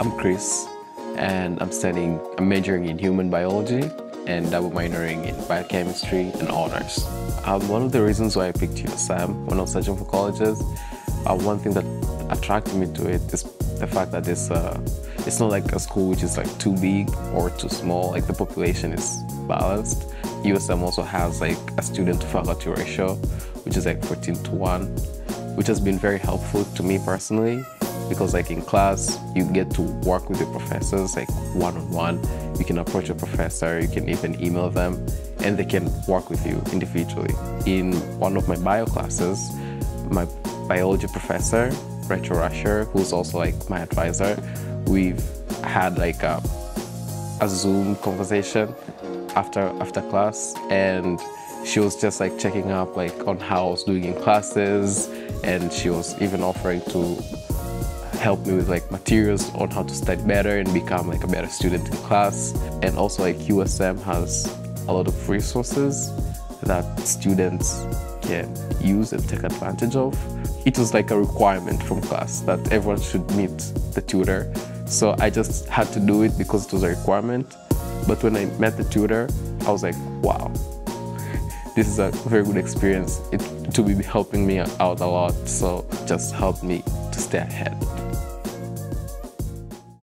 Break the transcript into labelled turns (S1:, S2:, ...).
S1: I'm Chris, and I'm studying, I'm majoring in human biology and double minoring in biochemistry and honors. Um, one of the reasons why I picked USM when I was searching for colleges, uh, one thing that attracted me to it is the fact that it's, uh, it's not like a school which is like too big or too small, like the population is balanced. USM also has like a student to faculty ratio, which is like 14 to 1, which has been very helpful to me personally because like in class you get to work with your professors like one-on-one. You can approach a professor you can even email them and they can work with you individually. In one of my bio classes my biology professor Rachel Rusher who's also like my advisor we've had like a, a zoom conversation after after class and she was just like checking up like on how I was doing in classes and she was even offering to help me with like materials on how to study better and become like a better student in class. And also like USM has a lot of resources that students can use and take advantage of. It was like a requirement from class that everyone should meet the tutor. So I just had to do it because it was a requirement. But when I met the tutor, I was like, wow, this is a very good experience. It to be helping me out a lot. So just helped me to stay ahead.